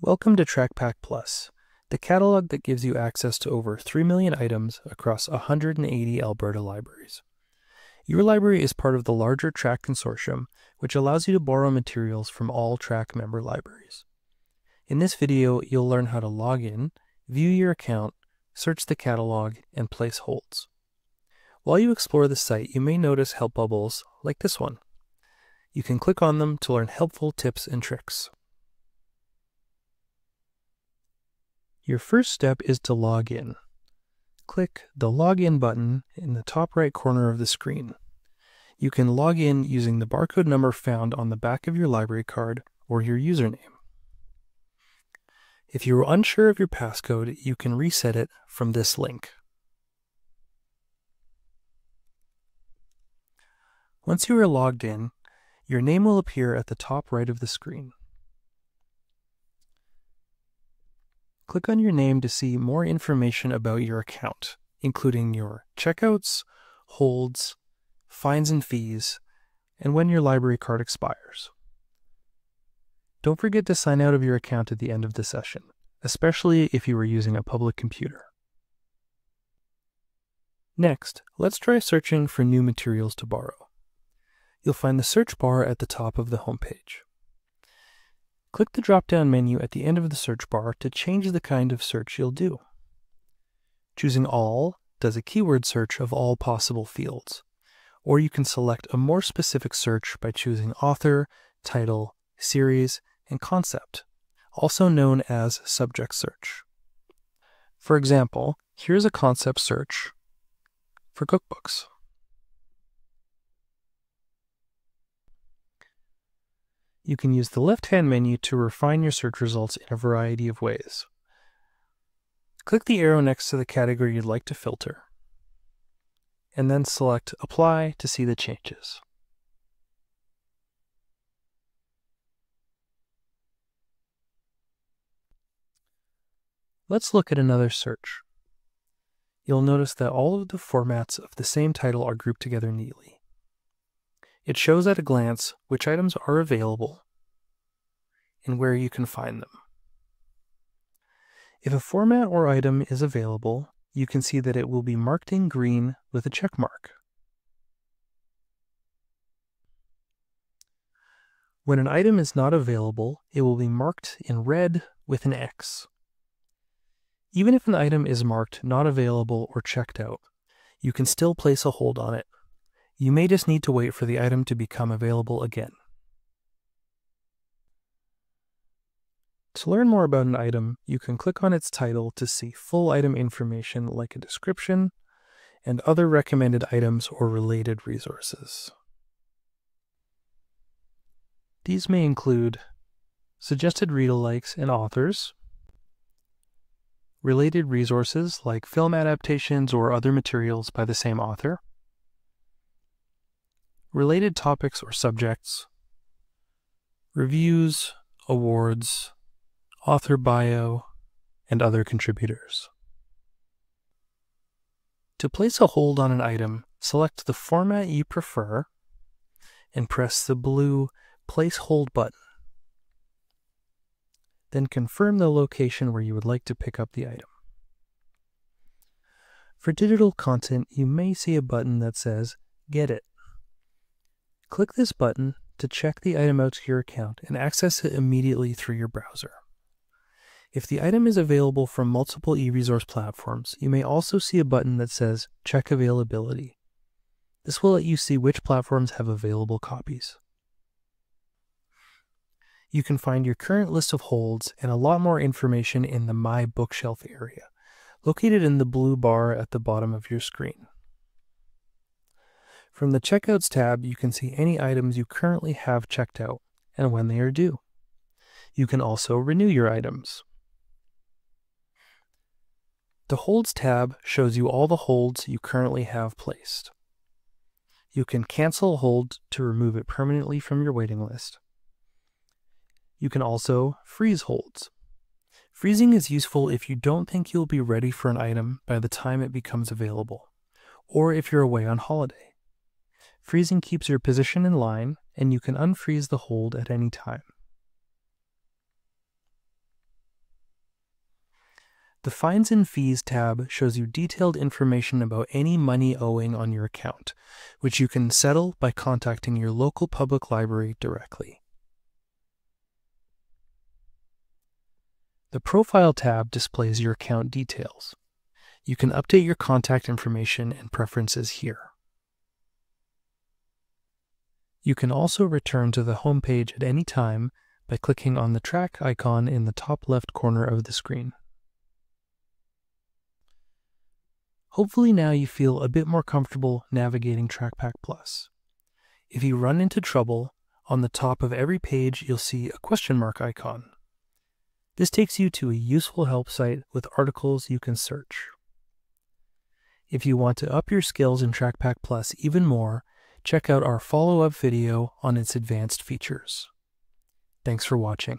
Welcome to TRACpac Plus, the catalog that gives you access to over 3 million items across 180 Alberta libraries. Your library is part of the larger TRAC consortium, which allows you to borrow materials from all TRAC member libraries. In this video, you'll learn how to log in, view your account, search the catalog, and place holds. While you explore the site, you may notice help bubbles like this one. You can click on them to learn helpful tips and tricks. Your first step is to log in. Click the Login button in the top right corner of the screen. You can log in using the barcode number found on the back of your library card or your username. If you are unsure of your passcode, you can reset it from this link. Once you are logged in, your name will appear at the top right of the screen. Click on your name to see more information about your account, including your checkouts, holds, fines and fees, and when your library card expires. Don't forget to sign out of your account at the end of the session, especially if you were using a public computer. Next, let's try searching for new materials to borrow. You'll find the search bar at the top of the homepage. Click the drop-down menu at the end of the search bar to change the kind of search you'll do. Choosing All does a keyword search of all possible fields, or you can select a more specific search by choosing Author, Title, Series, and concept, also known as subject search. For example, here's a concept search for cookbooks. You can use the left-hand menu to refine your search results in a variety of ways. Click the arrow next to the category you'd like to filter, and then select Apply to see the changes. Let's look at another search. You'll notice that all of the formats of the same title are grouped together neatly. It shows at a glance which items are available and where you can find them. If a format or item is available, you can see that it will be marked in green with a check mark. When an item is not available, it will be marked in red with an X. Even if an item is marked not available or checked out, you can still place a hold on it. You may just need to wait for the item to become available again. To learn more about an item, you can click on its title to see full item information like a description and other recommended items or related resources. These may include suggested read-alikes and authors, related resources like film adaptations or other materials by the same author, related topics or subjects, reviews, awards, author bio, and other contributors. To place a hold on an item, select the format you prefer and press the blue Place Hold button. Then confirm the location where you would like to pick up the item. For digital content, you may see a button that says Get It. Click this button to check the item out to your account and access it immediately through your browser. If the item is available from multiple eResource platforms, you may also see a button that says Check Availability. This will let you see which platforms have available copies you can find your current list of holds and a lot more information in the My Bookshelf area, located in the blue bar at the bottom of your screen. From the Checkouts tab, you can see any items you currently have checked out and when they are due. You can also renew your items. The Holds tab shows you all the holds you currently have placed. You can cancel a hold to remove it permanently from your waiting list. You can also freeze holds. Freezing is useful if you don't think you'll be ready for an item by the time it becomes available, or if you're away on holiday. Freezing keeps your position in line and you can unfreeze the hold at any time. The Fines and Fees tab shows you detailed information about any money owing on your account, which you can settle by contacting your local public library directly. The Profile tab displays your account details. You can update your contact information and preferences here. You can also return to the home page at any time by clicking on the TRAC icon in the top left corner of the screen. Hopefully now you feel a bit more comfortable navigating TRACpac Plus. If you run into trouble, on the top of every page you'll see a question mark icon. This takes you to a useful help site with articles you can search. If you want to up your skills in TRACpac Plus even more, check out our follow-up video on its advanced features. Thanks for watching.